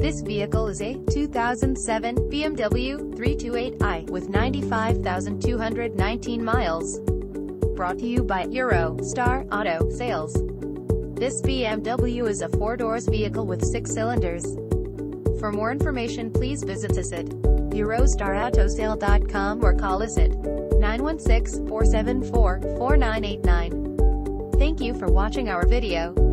This vehicle is a 2007 BMW 328i with 95,219 miles. Brought to you by Euro Star Auto Sales. This BMW is a four-doors vehicle with six cylinders. For more information please visit us at EuroStarAutoSale.com or call us at 916-474-4989. Thank you for watching our video.